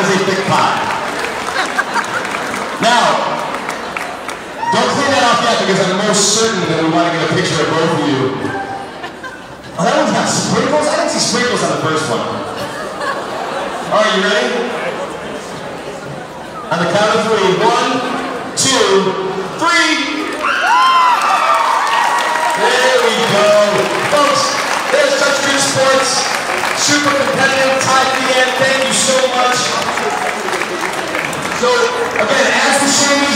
is a thick pie. now, don't clean that off yet because I'm most certain that we want to get a picture of both of you. Oh, that one's got sprinkles? I didn't see sprinkles on the first one. All right, you ready? On the count of three: one, two, three. There we go. Folks, there's Touch Sports. Super competitive tie at the end. Thank you so so, again, as the Shamies